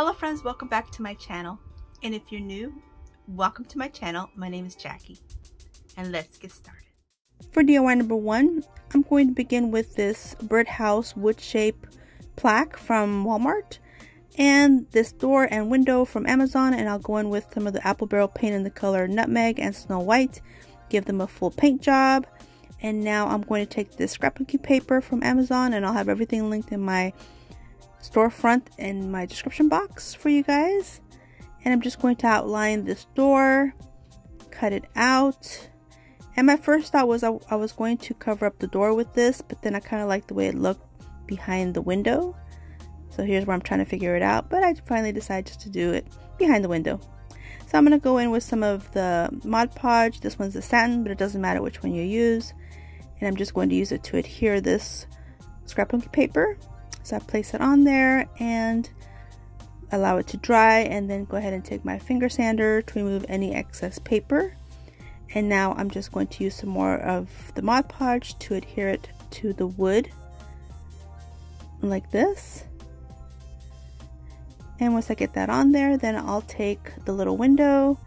Hello friends, welcome back to my channel. And if you're new, welcome to my channel. My name is Jackie. And let's get started. For DIY number one, I'm going to begin with this birdhouse wood shape plaque from Walmart and this door and window from Amazon and I'll go in with some of the apple barrel paint in the color nutmeg and snow white give them a full paint job and now I'm going to take this scrapbooking paper from Amazon and I'll have everything linked in my storefront in my description box for you guys and I'm just going to outline this door cut it out and my first thought was I, I was going to cover up the door with this but then I kind of like the way it looked behind the window so here's where I'm trying to figure it out, but I finally decided just to do it behind the window. So I'm going to go in with some of the Mod Podge. This one's the satin, but it doesn't matter which one you use. And I'm just going to use it to adhere this scrapbooking paper. So I place it on there and allow it to dry and then go ahead and take my finger sander to remove any excess paper. And now I'm just going to use some more of the Mod Podge to adhere it to the wood like this. And once I get that on there, then I'll take the little window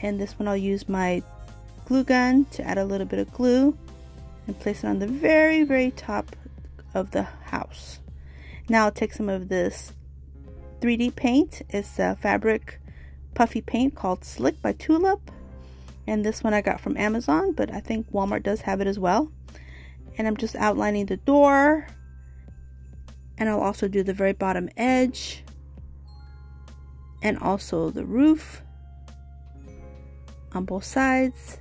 and this one I'll use my glue gun to add a little bit of glue and place it on the very, very top of the house. Now I'll take some of this 3D paint. It's a fabric puffy paint called Slick by Tulip. And this one I got from Amazon, but I think Walmart does have it as well. And I'm just outlining the door. And I'll also do the very bottom edge and also the roof on both sides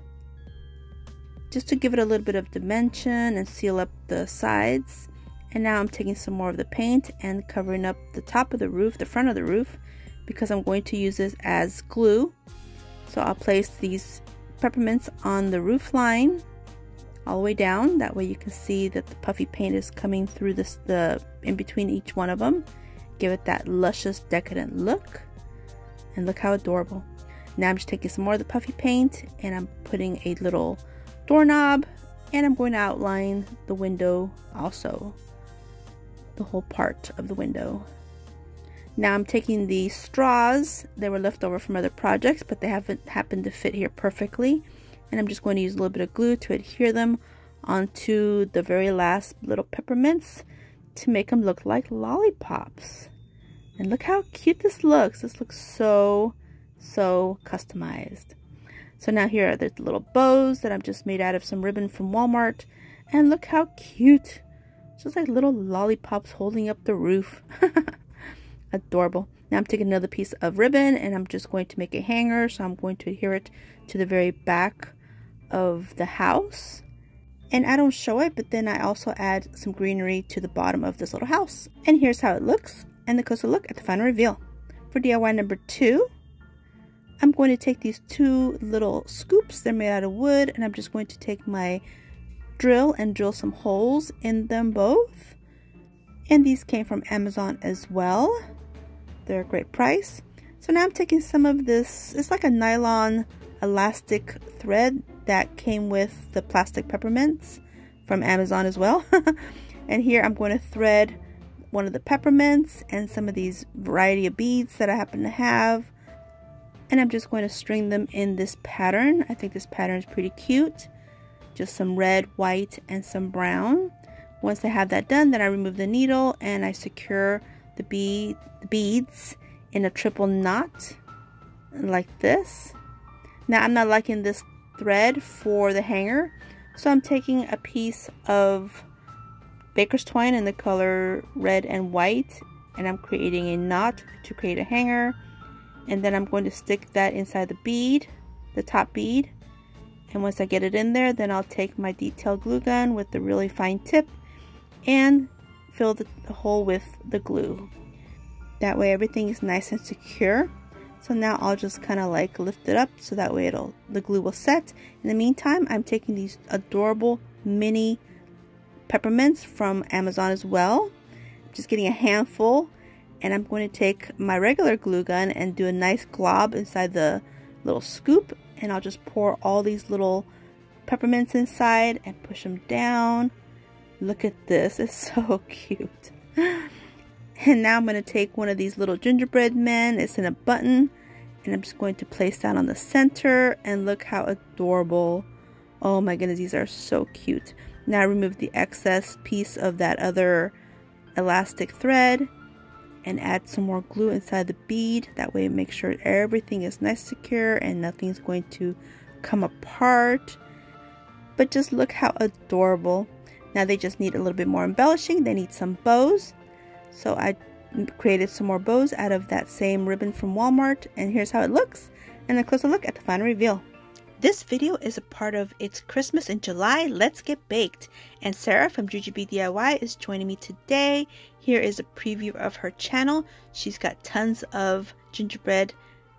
just to give it a little bit of dimension and seal up the sides and now I'm taking some more of the paint and covering up the top of the roof the front of the roof because I'm going to use this as glue so I'll place these peppermints on the roof line all the way down that way you can see that the puffy paint is coming through this the in between each one of them give it that luscious decadent look and look how adorable. Now I'm just taking some more of the puffy paint and I'm putting a little doorknob and I'm going to outline the window also. The whole part of the window. Now I'm taking the straws. They were left over from other projects, but they haven't happened to fit here perfectly. And I'm just going to use a little bit of glue to adhere them onto the very last little peppermints to make them look like lollipops. And look how cute this looks. This looks so, so customized. So now here are the little bows that I've just made out of some ribbon from Walmart. And look how cute. Just like little lollipops holding up the roof. Adorable. Now I'm taking another piece of ribbon and I'm just going to make a hanger. So I'm going to adhere it to the very back of the house. And I don't show it, but then I also add some greenery to the bottom of this little house. And here's how it looks and the closer look at the final reveal. For DIY number two, I'm going to take these two little scoops, they're made out of wood, and I'm just going to take my drill and drill some holes in them both. And these came from Amazon as well. They're a great price. So now I'm taking some of this, it's like a nylon elastic thread that came with the plastic peppermints from Amazon as well. and here I'm going to thread one of the peppermints and some of these variety of beads that I happen to have. And I'm just going to string them in this pattern. I think this pattern is pretty cute. Just some red, white, and some brown. Once I have that done, then I remove the needle and I secure the, bead, the beads in a triple knot like this. Now I'm not liking this thread for the hanger, so I'm taking a piece of baker's twine in the color red and white and I'm creating a knot to create a hanger and then I'm going to stick that inside the bead the top bead and once I get it in there then I'll take my detail glue gun with the really fine tip and fill the, hole with the glue. That way everything is nice and secure. So now I'll just kind of like lift it up so that way it'll the glue will set. In the meantime I'm taking these adorable mini peppermints from Amazon as well. just getting a handful. And I'm going to take my regular glue gun and do a nice glob inside the little scoop and I'll just pour all these little peppermints inside and push them down. Look at this, it's so cute. And now I'm going to take one of these little gingerbread men. It's in a button. And I'm just going to place that on the center. And look how adorable. Oh my goodness, these are so cute. Now remove the excess piece of that other elastic thread and add some more glue inside the bead. That way make sure everything is nice secure and nothing's going to come apart. But just look how adorable. Now they just need a little bit more embellishing. They need some bows. So I created some more bows out of that same ribbon from Walmart. And here's how it looks. And a closer look at the final reveal. This video is a part of It's Christmas in July, Let's Get Baked. And Sarah from Jujubee DIY is joining me today. Here is a preview of her channel. She's got tons of gingerbread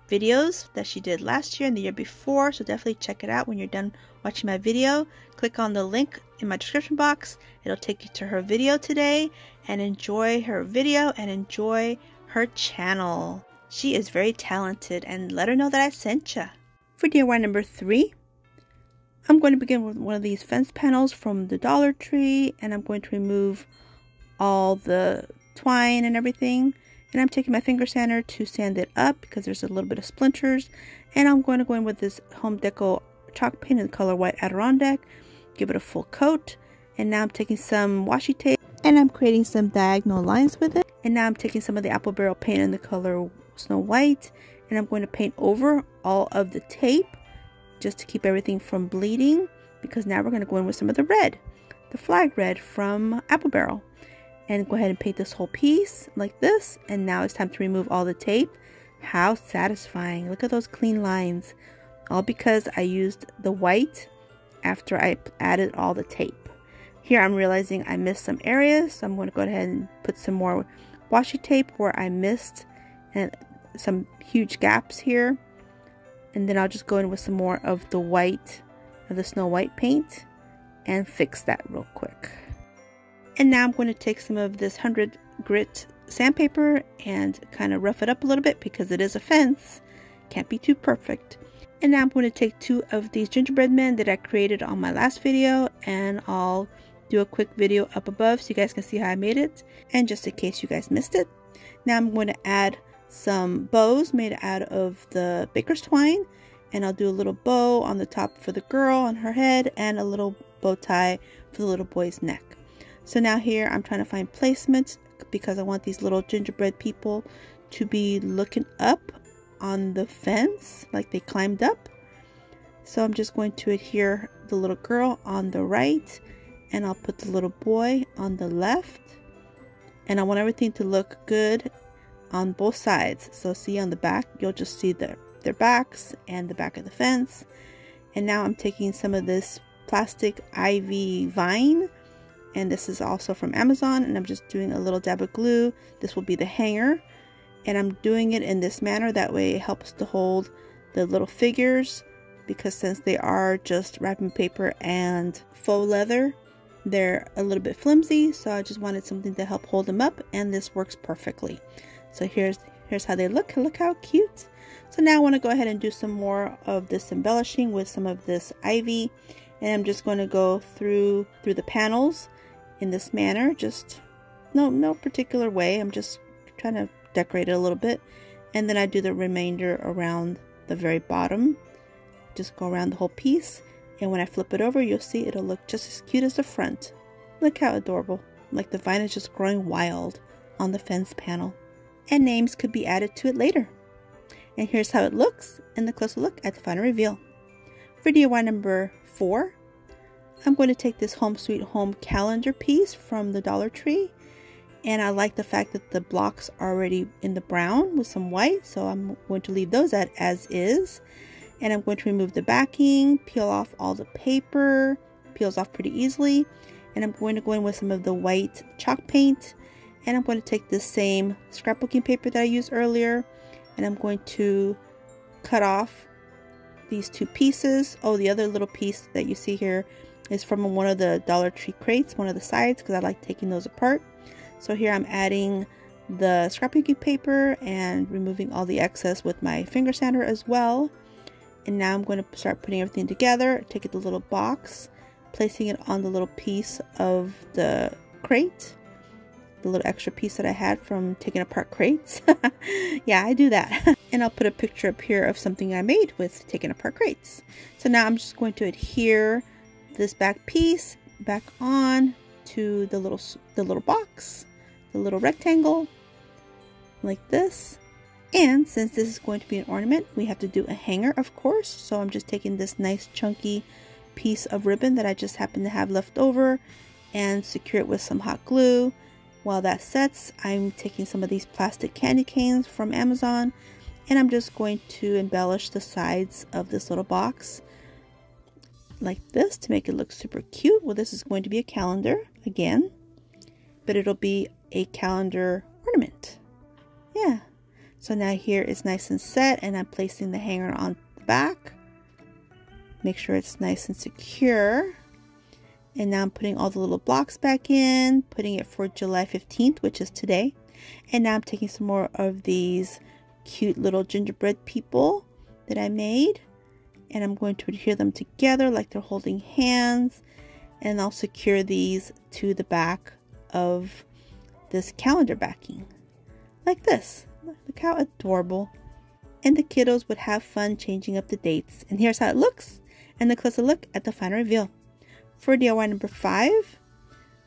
videos that she did last year and the year before, so definitely check it out when you're done watching my video. Click on the link in my description box. It'll take you to her video today and enjoy her video and enjoy her channel. She is very talented and let her know that I sent you. For DIY number three, I'm going to begin with one of these fence panels from the Dollar Tree and I'm going to remove all the twine and everything. And I'm taking my finger sander to sand it up because there's a little bit of splinters. And I'm going to go in with this Home Decor chalk paint in the color White Adirondack. Give it a full coat. And now I'm taking some washi tape and I'm creating some diagonal lines with it. And now I'm taking some of the apple barrel paint in the color Snow White and I'm going to paint over all of the tape just to keep everything from bleeding because now we're going to go in with some of the red, the flag red from Apple Barrel. And go ahead and paint this whole piece like this. And now it's time to remove all the tape. How satisfying. Look at those clean lines. All because I used the white after I added all the tape. Here I'm realizing I missed some areas. So I'm going to go ahead and put some more washi tape where I missed and some huge gaps here. And then I'll just go in with some more of the white, of the Snow White paint and fix that real quick. And now I'm going to take some of this 100 grit sandpaper and kind of rough it up a little bit because it is a fence. Can't be too perfect. And now I'm going to take two of these gingerbread men that I created on my last video and I'll do a quick video up above so you guys can see how I made it. And just in case you guys missed it, now I'm going to add some bows made out of the baker's twine and I'll do a little bow on the top for the girl on her head and a little bow tie for the little boy's neck. So now here I'm trying to find placement because I want these little gingerbread people to be looking up on the fence like they climbed up. So I'm just going to adhere the little girl on the right and I'll put the little boy on the left. And I want everything to look good on both sides. So see on the back, you'll just see their, their backs and the back of the fence. And now I'm taking some of this plastic ivy vine and this is also from Amazon and I'm just doing a little dab of glue. This will be the hanger and I'm doing it in this manner that way it helps to hold the little figures because since they are just wrapping paper and faux leather they're a little bit flimsy so I just wanted something to help hold them up and this works perfectly. So here's here's how they look. Look how cute. So now I want to go ahead and do some more of this embellishing with some of this ivy. And I'm just going to go through through the panels in this manner. Just no no particular way. I'm just trying to decorate it a little bit. And then I do the remainder around the very bottom. Just go around the whole piece. And when I flip it over, you'll see it'll look just as cute as the front. Look how adorable. Like the vine is just growing wild on the fence panel and names could be added to it later. And here's how it looks in the closer look at the final reveal. For DIY number 4, I'm going to take this Home Sweet Home calendar piece from the Dollar Tree. And I like the fact that the blocks are already in the brown with some white, so I'm going to leave those at as is. And I'm going to remove the backing, peel off all the paper, peels off pretty easily. And I'm going to go in with some of the white chalk paint and I'm going to take the same scrapbooking paper that I used earlier and I'm going to cut off these two pieces. Oh, the other little piece that you see here is from one of the Dollar Tree crates, one of the sides, because I like taking those apart. So here I'm adding the scrapbooking paper and removing all the excess with my finger sander as well. And now I'm going to start putting everything together, taking the little box, placing it on the little piece of the crate the little extra piece that I had from taking apart crates. yeah, I do that. and I'll put a picture up here of something I made with taking apart crates. So now I'm just going to adhere this back piece back on to the little the little box, the little rectangle like this. And since this is going to be an ornament, we have to do a hanger, of course. So I'm just taking this nice chunky piece of ribbon that I just happen to have left over and secure it with some hot glue. While that sets, I'm taking some of these plastic candy canes from Amazon and I'm just going to embellish the sides of this little box like this to make it look super cute. Well, this is going to be a calendar again, but it'll be a calendar ornament. Yeah. So now here it's nice and set and I'm placing the hanger on the back. Make sure it's nice and secure. And now I'm putting all the little blocks back in, putting it for July 15th, which is today. And now I'm taking some more of these cute little gingerbread people that I made. And I'm going to adhere them together like they're holding hands. And I'll secure these to the back of this calendar backing. Like this. Look how adorable. And the kiddos would have fun changing up the dates. And here's how it looks. And the closer look at the final reveal. For DIY number five,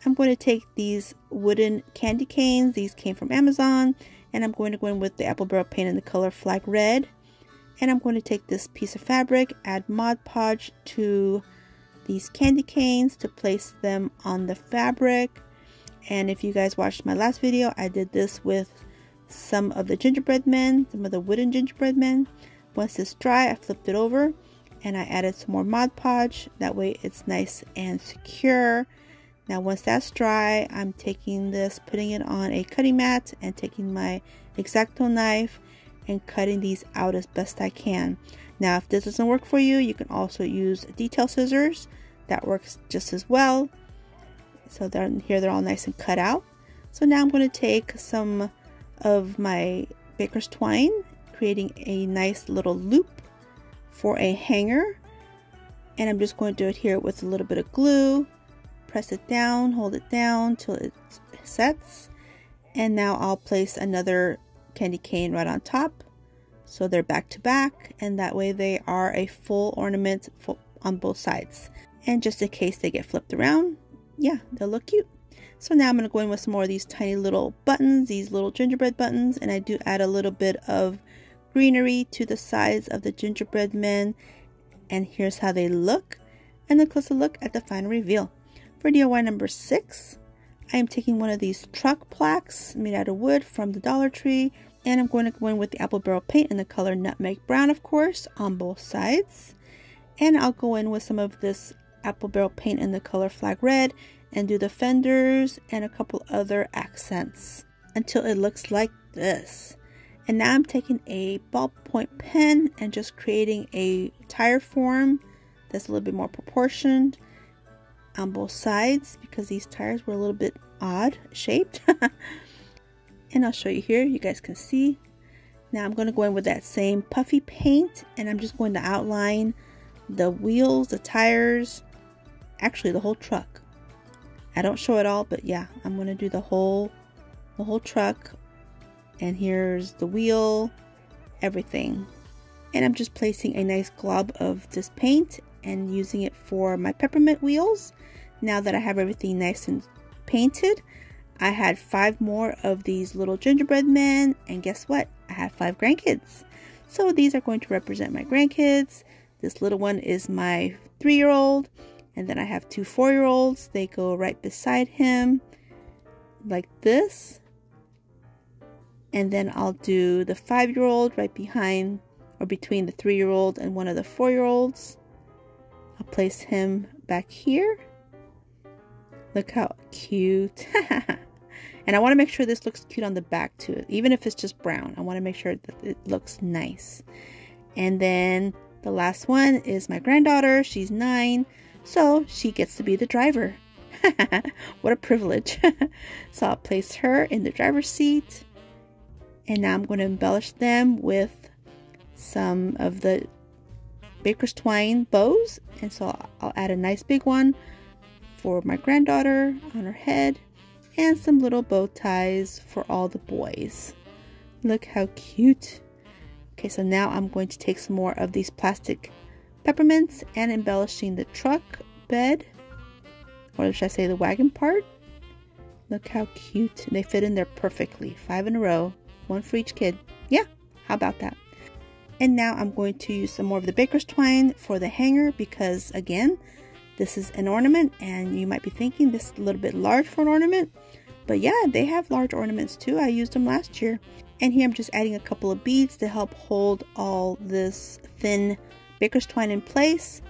I'm going to take these wooden candy canes. These came from Amazon. And I'm going to go in with the apple barrel paint in the color flag red. And I'm going to take this piece of fabric, add Mod Podge to these candy canes to place them on the fabric. And if you guys watched my last video, I did this with some of the gingerbread men, some of the wooden gingerbread men. Once it's dry, I flipped it over and I added some more Mod Podge. That way it's nice and secure. Now once that's dry, I'm taking this, putting it on a cutting mat and taking my X-Acto knife and cutting these out as best I can. Now if this doesn't work for you, you can also use detail scissors. That works just as well. So they're, here they're all nice and cut out. So now I'm going to take some of my baker's twine, creating a nice little loop for a hanger. And I'm just going to adhere it with a little bit of glue press it down, hold it down till it sets. And now I'll place another candy cane right on top. So they're back to back and that way they are a full ornament on both sides. And just in case they get flipped around, yeah, they'll look cute. So now I'm going to go in with some more of these tiny little buttons, these little gingerbread buttons, and I do add a little bit of greenery to the sides of the gingerbread men. And here's how they look, and a closer look at the final reveal. For DIY number six, I am taking one of these truck plaques made out of wood from the Dollar Tree. And I'm going to go in with the apple barrel paint in the color nutmeg brown of course on both sides. And I'll go in with some of this apple barrel paint in the color flag red and do the fenders and a couple other accents until it looks like this and now I'm taking a ballpoint pen and just creating a tire form that's a little bit more proportioned on both sides because these tires were a little bit odd shaped. and I'll show you here, you guys can see. Now I'm going to go in with that same puffy paint and I'm just going to outline the wheels, the tires, actually the whole truck. I don't show it all, but yeah, I'm going to do the whole, the whole truck. And here's the wheel, everything. And I'm just placing a nice glob of this paint and using it for my peppermint wheels. Now that I have everything nice and painted, I had five more of these little gingerbread men, and guess what? I have five grandkids. So these are going to represent my grandkids. This little one is my three year old, and then I have two four year olds. They go right beside him, like this. And then I'll do the five year old right behind or between the three year old and one of the four year olds. I'll place him back here. Look how cute. and I want to make sure this looks cute on the back too. Even if it's just brown, I want to make sure that it looks nice. And then the last one is my granddaughter. She's nine. So she gets to be the driver. what a privilege. so I'll place her in the driver's seat. And now I'm going to embellish them with some of the baker's twine bows and so I'll add a nice big one for my granddaughter on her head and some little bow ties for all the boys. Look how cute. Okay, so now I'm going to take some more of these plastic peppermints and embellishing the truck bed, or should I say the wagon part. Look how cute. They fit in there perfectly. Five in a row, one for each kid. Yeah, how about that? And now I'm going to use some more of the baker's twine for the hanger because again, this is an ornament and you might be thinking this is a little bit large for an ornament. But yeah, they have large ornaments too. I used them last year. And here I'm just adding a couple of beads to help hold all this thin baker's twine in place.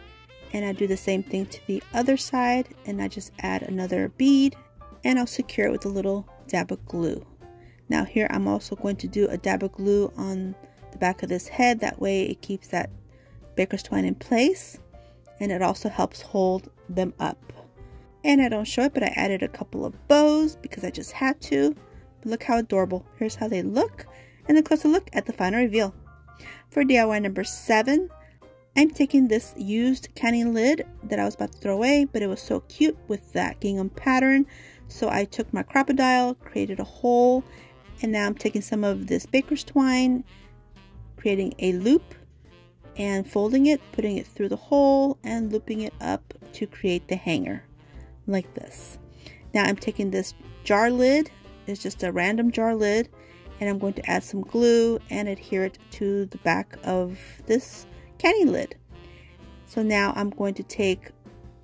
And I do the same thing to the other side and I just add another bead and I'll secure it with a little dab of glue. Now here I'm also going to do a dab of glue on the back of this head. That way it keeps that baker's twine in place and it also helps hold them up. And I don't show it, but I added a couple of bows because I just had to. Look how adorable. Here's how they look and a closer look at the final reveal. For DIY number seven, I'm taking this used canning lid that I was about to throw away, but it was so cute with that gingham pattern. So I took my Crop-A-Dile, created a hole, and now I'm taking some of this baker's twine creating a loop and folding it, putting it through the hole and looping it up to create the hanger like this. Now I'm taking this jar lid, it's just a random jar lid, and I'm going to add some glue and adhere it to the back of this candy lid. So now I'm going to take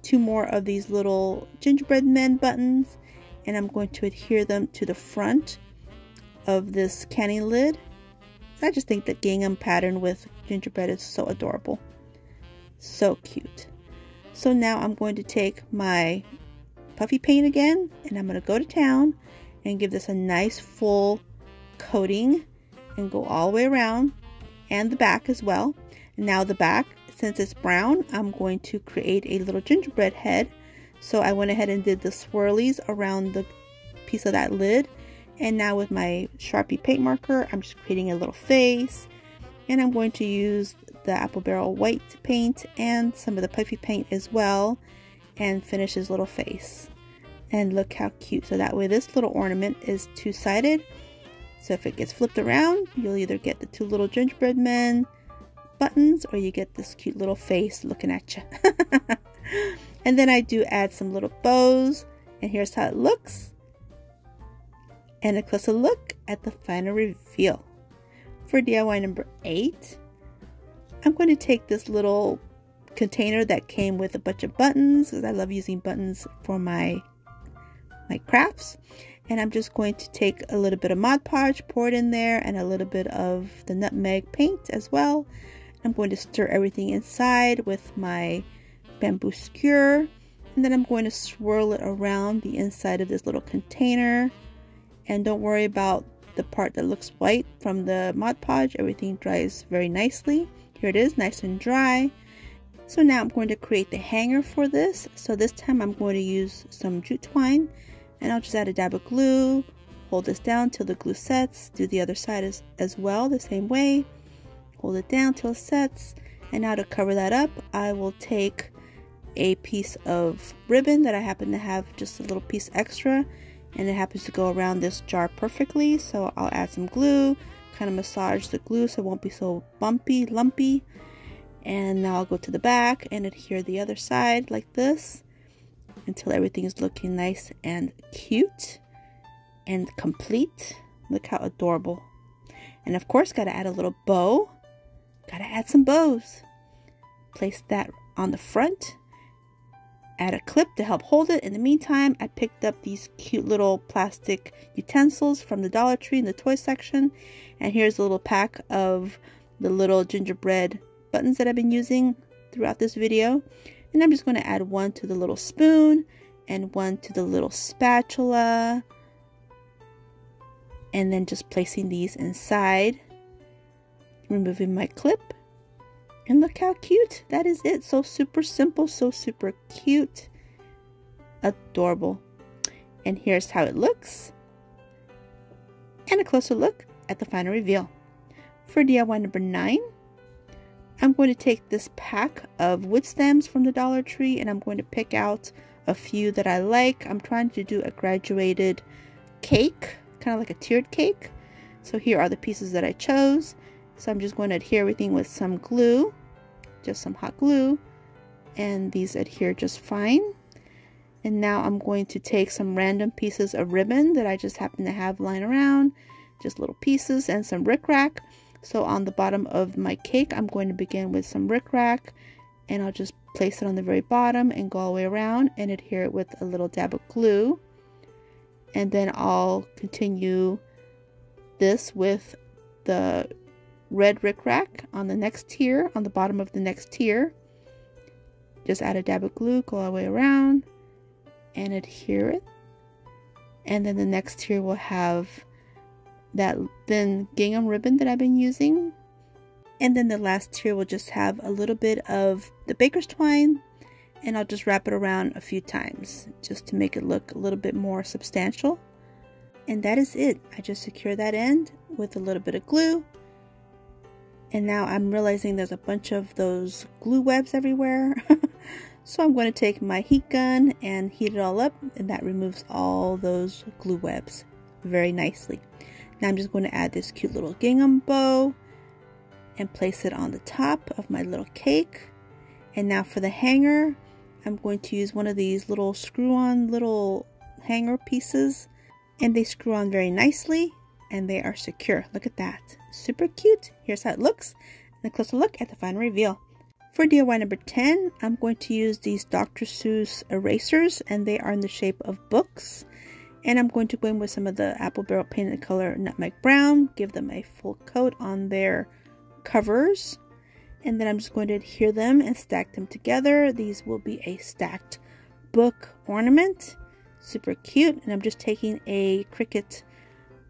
two more of these little gingerbread men buttons and I'm going to adhere them to the front of this candy lid I just think the gingham pattern with gingerbread is so adorable. So cute. So now I'm going to take my puffy paint again and I'm going to go to town and give this a nice full coating and go all the way around and the back as well. And now the back, since it's brown, I'm going to create a little gingerbread head. So I went ahead and did the swirlies around the piece of that lid and now with my Sharpie paint marker, I'm just creating a little face. And I'm going to use the Apple Barrel white paint and some of the puffy paint as well. And finish his little face. And look how cute. So that way this little ornament is two-sided. So if it gets flipped around, you'll either get the two little gingerbread men buttons or you get this cute little face looking at you. and then I do add some little bows. And here's how it looks and a closer look at the final reveal. For DIY number 8, I'm going to take this little container that came with a bunch of buttons because I love using buttons for my my crafts and I'm just going to take a little bit of Mod Podge, pour it in there and a little bit of the nutmeg paint as well. I'm going to stir everything inside with my bamboo skewer and then I'm going to swirl it around the inside of this little container and don't worry about the part that looks white from the Mod Podge. Everything dries very nicely. Here it is, nice and dry. So now I'm going to create the hanger for this. So this time I'm going to use some jute twine and I'll just add a dab of glue, hold this down till the glue sets, do the other side as, as well the same way, hold it down till it sets. And now to cover that up, I will take a piece of ribbon that I happen to have just a little piece extra and it happens to go around this jar perfectly so I'll add some glue kind of massage the glue so it won't be so bumpy lumpy. And now I'll go to the back and adhere the other side like this until everything is looking nice and cute and complete. Look how adorable. And of course got to add a little bow. Got to add some bows. Place that on the front add a clip to help hold it. In the meantime, I picked up these cute little plastic utensils from the Dollar Tree in the toy section. And here's a little pack of the little gingerbread buttons that I've been using throughout this video. And I'm just going to add one to the little spoon and one to the little spatula. And then just placing these inside. Removing my clip and look how cute. That is it. So super simple, so super cute. Adorable. And here's how it looks. And a closer look at the final reveal. For DIY number 9, I'm going to take this pack of wood stems from the Dollar Tree and I'm going to pick out a few that I like. I'm trying to do a graduated cake, kind of like a tiered cake. So here are the pieces that I chose. So I'm just going to adhere everything with some glue, just some hot glue, and these adhere just fine. And now I'm going to take some random pieces of ribbon that I just happen to have lying around, just little pieces and some rickrack. So on the bottom of my cake, I'm going to begin with some rickrack and I'll just place it on the very bottom and go all the way around and adhere it with a little dab of glue. And then I'll continue this with the red rickrack on the next tier, on the bottom of the next tier. Just add a dab of glue, go all the way around and adhere it. And then the next tier will have that thin gingham ribbon that I've been using. And then the last tier will just have a little bit of the baker's twine and I'll just wrap it around a few times just to make it look a little bit more substantial. And that is it. I just secure that end with a little bit of glue. And now I'm realizing there's a bunch of those glue webs everywhere. so I'm going to take my heat gun and heat it all up and that removes all those glue webs very nicely. Now I'm just going to add this cute little gingham bow and place it on the top of my little cake. And now for the hanger, I'm going to use one of these little screw-on little hanger pieces and they screw on very nicely and they are secure. Look at that. Super cute. Here's how it looks. And a closer look at the final reveal. For DIY number 10, I'm going to use these Dr. Seuss erasers and they are in the shape of books. And I'm going to go in with some of the Apple Barrel painted color Nutmeg Brown, give them a full coat on their covers. And then I'm just going to adhere them and stack them together. These will be a stacked book ornament. Super cute. And I'm just taking a Cricut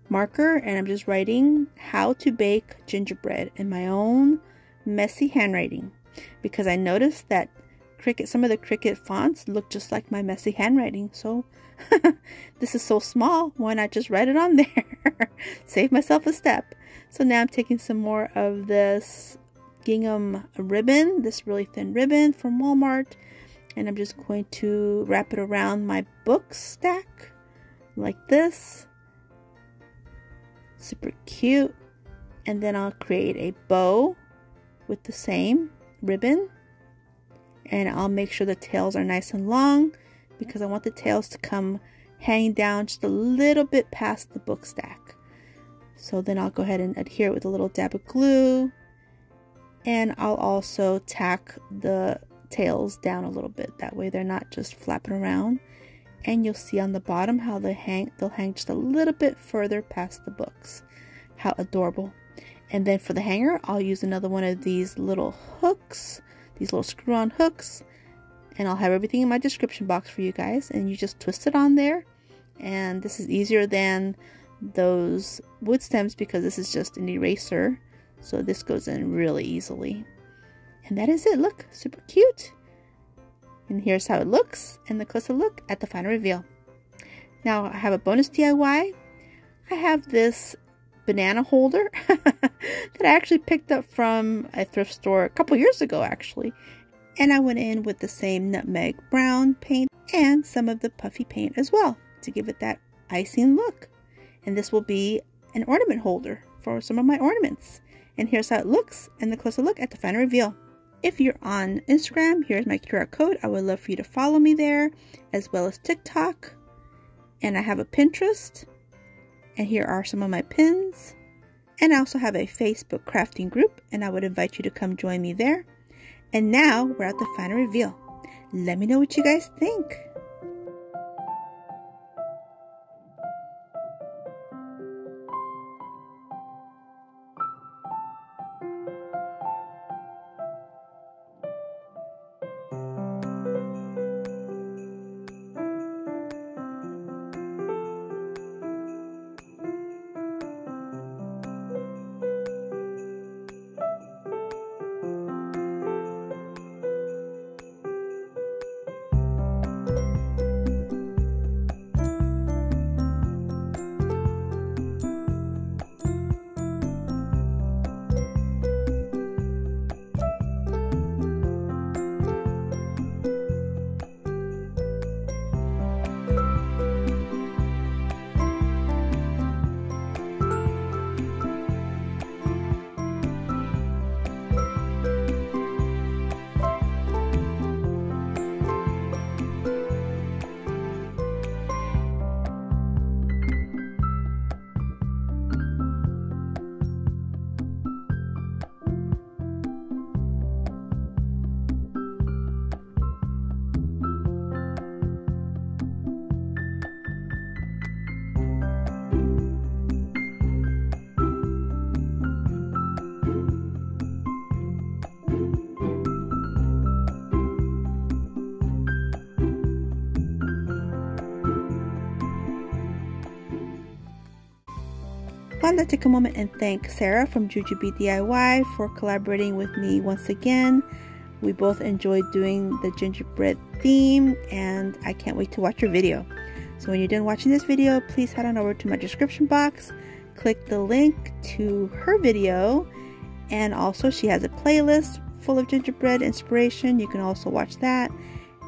marker and I'm just writing how to bake gingerbread in my own messy handwriting. Because I noticed that Cricut, some of the Cricut fonts look just like my messy handwriting. So this is so small. Why not just write it on there? Save myself a step. So now I'm taking some more of this gingham ribbon, this really thin ribbon from Walmart. And I'm just going to wrap it around my book stack like this. Super cute. And then I'll create a bow with the same ribbon. And I'll make sure the tails are nice and long because I want the tails to come hanging down just a little bit past the book stack. So then I'll go ahead and adhere it with a little dab of glue. And I'll also tack the tails down a little bit. That way they're not just flapping around. And you'll see on the bottom how they hang, they'll hang just a little bit further past the books. How adorable. And then for the hanger, I'll use another one of these little hooks, these little screw-on hooks and I'll have everything in my description box for you guys and you just twist it on there and this is easier than those wood stems because this is just an eraser so this goes in really easily and that is it look super cute and here's how it looks and the closer look at the final reveal now I have a bonus DIY I have this banana holder that I actually picked up from a thrift store a couple years ago actually and I went in with the same nutmeg brown paint and some of the puffy paint as well to give it that icing look. And this will be an ornament holder for some of my ornaments. And here's how it looks and the closer look at the final reveal. If you're on Instagram, here's my QR code. I would love for you to follow me there, as well as TikTok. And I have a Pinterest. And here are some of my pins. And I also have a Facebook crafting group, and I would invite you to come join me there. And now we're at the final reveal. Let me know what you guys think. I'd like to take a moment and thank Sarah from Jujubee DIY for collaborating with me once again. We both enjoyed doing the gingerbread theme and I can't wait to watch your video. So when you're done watching this video, please head on over to my description box, click the link to her video, and also she has a playlist full of gingerbread inspiration. You can also watch that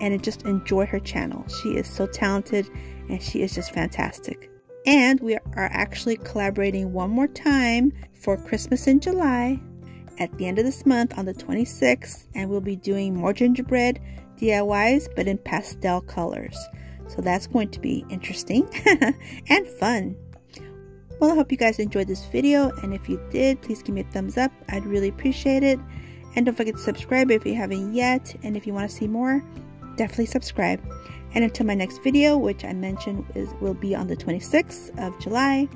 and just enjoy her channel. She is so talented and she is just fantastic. And we are actually collaborating one more time for Christmas in July at the end of this month on the 26th and we'll be doing more gingerbread DIYs but in pastel colors. So that's going to be interesting and fun. Well, I hope you guys enjoyed this video and if you did, please give me a thumbs up. I'd really appreciate it. And don't forget to subscribe if you haven't yet. And if you want to see more, definitely subscribe. And until my next video, which I mentioned is will be on the 26th of July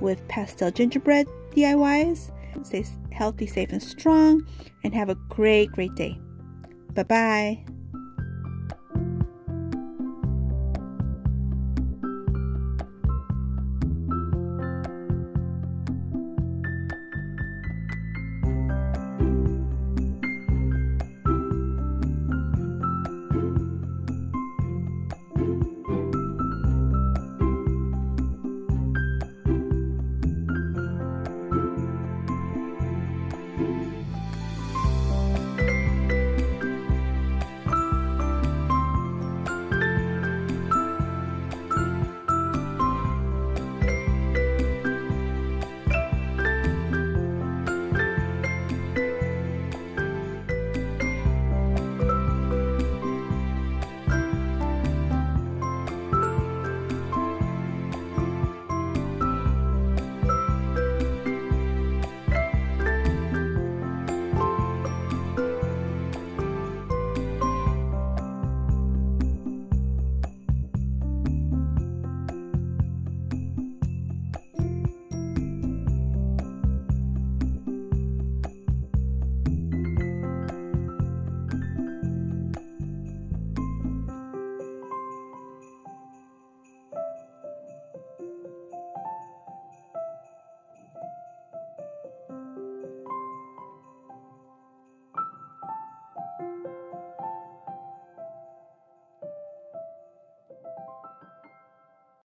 with pastel gingerbread DIYs. Stay healthy, safe, and strong, and have a great, great day. Bye bye.